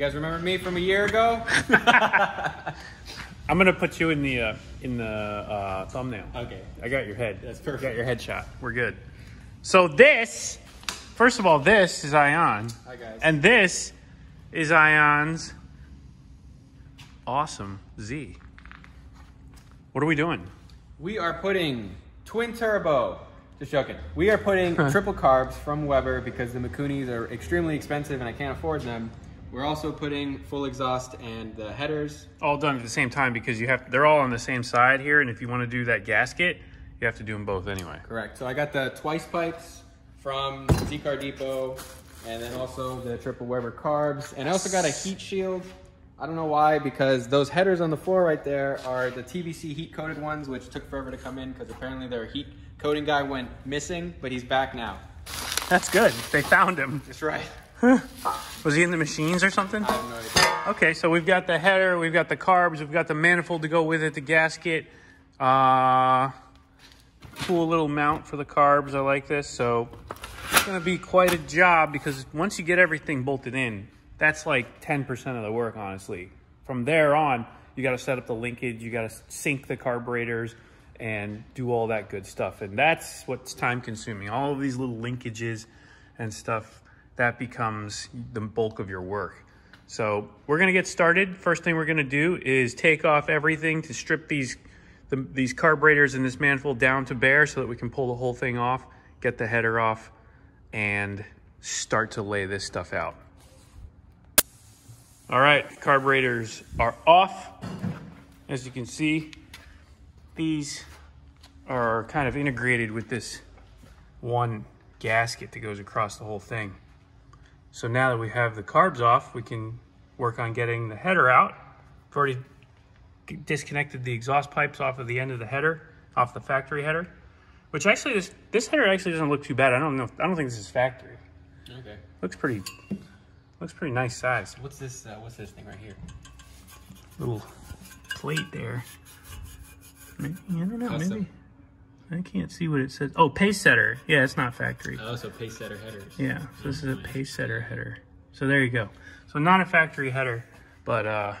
guys remember me from a year ago? I'm gonna put you in the uh, in the uh, thumbnail. Okay. I got your head. That's I perfect. got your headshot. We're good. So this, first of all, this is Ion, Hi guys. and this is Ion's awesome Z. What are we doing? we are putting twin turbo. Just joking. We are putting triple carbs from Weber because the Mikunis are extremely expensive and I can't afford them. We're also putting full exhaust and the headers. All done at the same time because you have. They're all on the same side here, and if you want to do that gasket, you have to do them both anyway. Correct. So I got the twice pipes from Z-Car Depot and then also the triple Weber carbs. And I also got a heat shield. I don't know why, because those headers on the floor right there are the TBC heat coated ones, which took forever to come in because apparently their heat coating guy went missing, but he's back now. That's good. They found him. That's right. Was he in the machines or something? I have no idea. Okay, so we've got the header, we've got the carbs, we've got the manifold to go with it, the gasket. Uh, cool little mount for the carbs. I like this. So it's going to be quite a job because once you get everything bolted in, that's like 10% of the work, honestly. From there on, you got to set up the linkage, you got to sync the carburetors and do all that good stuff. And that's what's time consuming. All of these little linkages and stuff, that becomes the bulk of your work. So we're gonna get started. First thing we're gonna do is take off everything to strip these the, these carburetors and this manifold down to bare so that we can pull the whole thing off, get the header off, and start to lay this stuff out. All right, carburetors are off. As you can see, these are kind of integrated with this one gasket that goes across the whole thing. So now that we have the carbs off, we can work on getting the header out. I've already disconnected the exhaust pipes off of the end of the header, off the factory header. Which actually, this this header actually doesn't look too bad. I don't know. I don't think this is factory. Okay. Looks pretty. Looks pretty nice size. What's this? Uh, what's this thing right here? Little plate there. Maybe, I don't know. Custom. Maybe I can't see what it says. Oh, Pacesetter. Yeah, it's not factory. Oh, so Pacesetter headers. Yeah, so this is a Pacesetter header. So there you go. So not a factory header, but uh,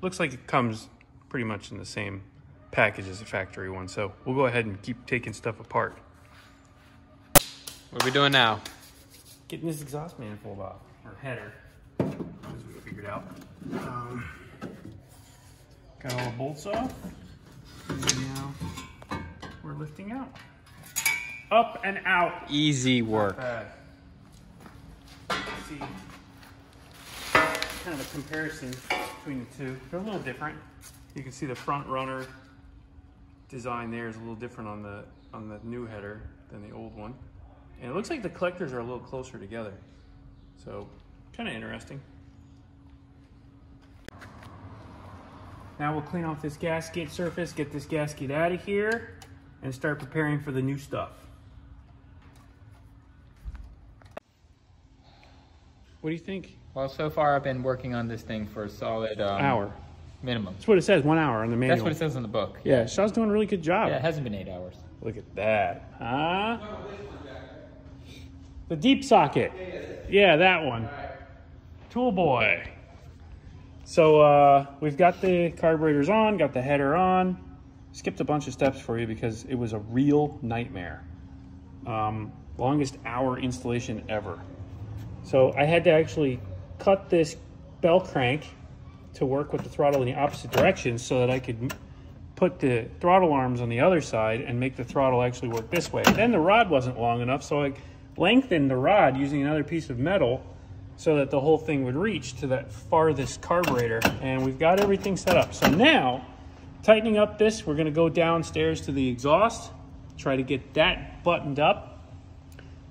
looks like it comes pretty much in the same package as a factory one. So we'll go ahead and keep taking stuff apart. What are we doing now? Getting this exhaust manifold off, or header, as we figured out. Um, got all the bolts off. Now we're lifting out. Up and out. Easy work. See kind of a comparison between the two. They're a little different. You can see the front runner design there is a little different on the on the new header than the old one. And it looks like the collectors are a little closer together. So kind of interesting. Now we'll clean off this gasket surface, get this gasket out of here, and start preparing for the new stuff. What do you think? Well, so far I've been working on this thing for a solid um, Hour. minimum. That's what it says, one hour on the manual. That's what it says in the book. Yeah, Shah's doing a really good job. Yeah, it hasn't been eight hours. Look at that. Huh? The deep socket. Yeah, that one. Tool boy. So uh, we've got the carburetors on, got the header on. Skipped a bunch of steps for you because it was a real nightmare. Um, longest hour installation ever. So I had to actually cut this bell crank to work with the throttle in the opposite direction so that I could put the throttle arms on the other side and make the throttle actually work this way. Then the rod wasn't long enough, so I lengthened the rod using another piece of metal so that the whole thing would reach to that farthest carburetor. And we've got everything set up. So now, tightening up this, we're gonna go downstairs to the exhaust, try to get that buttoned up.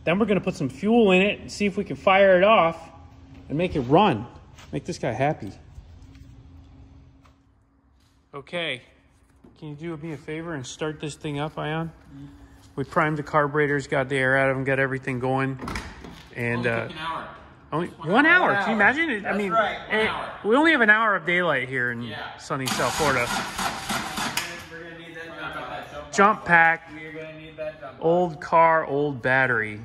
Then we're gonna put some fuel in it and see if we can fire it off and make it run. Make this guy happy. Okay, can you do me a favor and start this thing up, Ion? We primed the carburetors, got the air out of them, got everything going. And uh, hour. Only one hour. Can you imagine it? I mean, right, one eh, hour. we only have an hour of daylight here in Yeah. sunny South Florida. We're gonna need that jump, Jump pack, We're gonna need that jump. old car, old battery.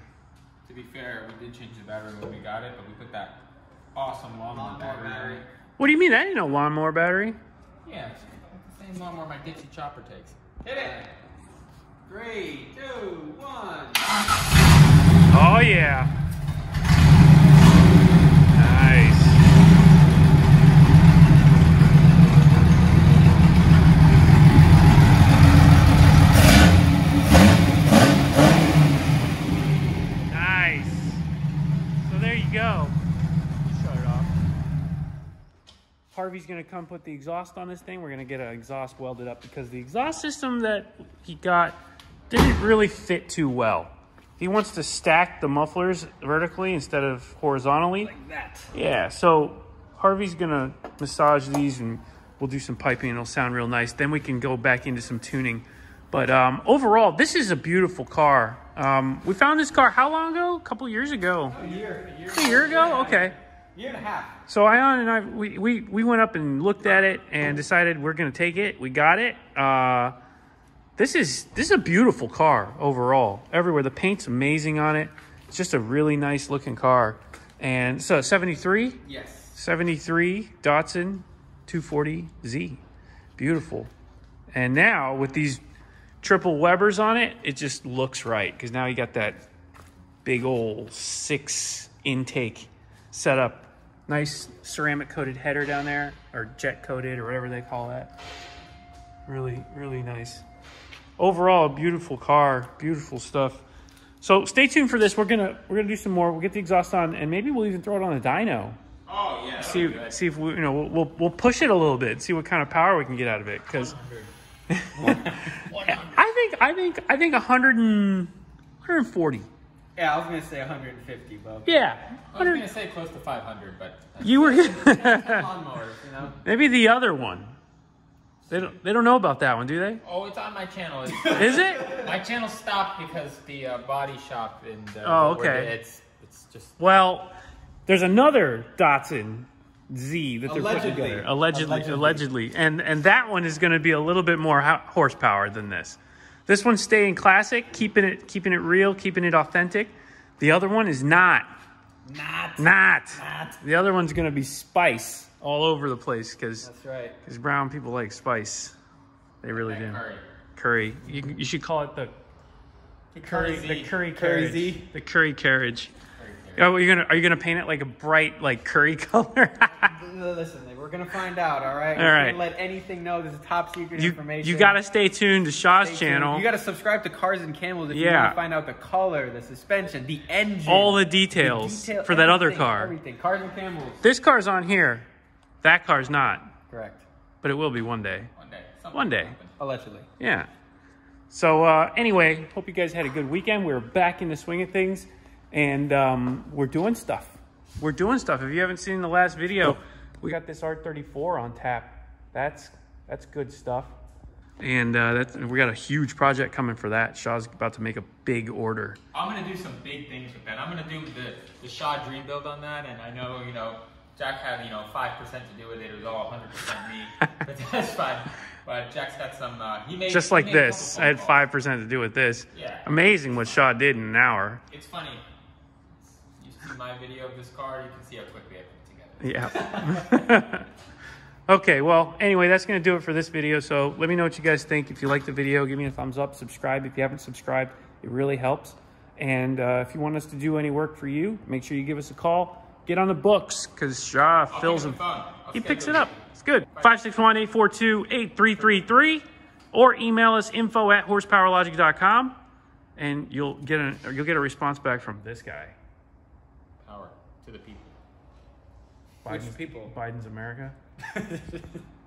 To be fair, we did change the battery when we got it, but we put that awesome lawnmower Lawnmower battery. battery. What do you mean? That ain't no lawnmower battery. Yeah, it's the same lawnmower my Dixie chopper takes. Hit it. Three, two, one. Oh yeah. Nice. Nice. So there you go. Shut it off. Harvey's gonna come put the exhaust on this thing. We're gonna get an exhaust welded up because the exhaust system that he got didn't really fit too well. He wants to stack the mufflers vertically instead of horizontally. Like that. Yeah, so Harvey's gonna massage these and we'll do some piping and it'll sound real nice. Then we can go back into some tuning. But um, overall, this is a beautiful car. Um, we found this car how long ago? A couple years ago. A year. A year, A year ago? Okay. Year and a half. So Ion and I, we, we, we went up and looked at it and decided we're gonna take it. We got it. Uh, this is this is a beautiful car overall. Everywhere the paint's amazing on it. It's just a really nice looking car. And so 73, Yes. 73 Datsun 240Z. Beautiful. And now with these triple Webers on it, it just looks right because now you got that big old six intake setup. Nice ceramic coated header down there, or jet coated, or whatever they call that. Really, really nice. Overall, a beautiful car, beautiful stuff. So stay tuned for this. We're gonna we're gonna do some more. We'll get the exhaust on, and maybe we'll even throw it on a dyno Oh yeah. see see if we you know we'll, we'll we'll push it a little bit, see what kind of power we can get out of it. Because I think I think I think 100 and 140. Yeah, I was gonna say 150, but Yeah, I was gonna say close to 500, but You were lawnmowers, you know. maybe the other one. They don't they don't know about that one, do they? oh, it's on my channel. It's, Is it? my channel stopped because the uh, body shop and uh, Oh, what we're okay. doing, It's it's just Well, there's another Datsun Z that they're putting together. Allegedly, allegedly, Allegedly. and and that one is going to be a little bit more horsepower than this. This one's staying classic, keeping it keeping it real, keeping it authentic. The other one is not. Not. Not. Not. The other one's going to be spice all over the place because That's right. because brown people like spice. They really do. curry. Curry. You, you should call it the The curry, the curry Curry carriage. Z. The curry carriage. Oh, you're gonna are you gonna paint it like a bright like curry color? Listen, we're gonna find out. All right. All we right. Can't let anything know. This is top secret you information. you gotta stay tuned to Shah's Stay tuned. channel. You gotta subscribe to Cars and Camels if you want to find out the color, the suspension, the engine, all the the details detail- for that other car. Everything. Cars and Camels. This car's on here. That car's not, Correct. but it will be one day. One day. Something One day. happen. Allegedly. Yeah. So uh, anyway, hope you guys had a good weekend. We're back in the swing of things, and um, we're doing stuff. We're doing stuff. If you haven't seen the last video, we got this R34 on tap. That's that's good stuff. And uh, that's, we got a huge project coming for that. Shah's about to make a big order. I'm gonna do some big things with that. I'm gonna do the the Shah Dream build on that, and I know you know Jack had you know five percent to do with it. It was all 100 percent me, but that's fine. But Jack's got some. Uh, he made Just like made this, I had five percent to do with this. Yeah. Amazing what Shah did in an hour. It's funny. My video of this car, you can see how quickly I put it together. Yeah. okay, well, anyway, that's going to do it for this video. So let me know what you guys think. If you like the video, give me a thumbs up, subscribe. If you haven't subscribed, it really helps. And uh, if you want us to do any work for you, make sure you give us a call. Get on the books because Shah I'll fills them. up the phone. I'll He picks it up. It's good. 561 842 8333 or email us info at horsepowerlogic.com and you'll get, a, or you'll get a response back from this guy. Power to the people. Which Biden's, people? Biden's America.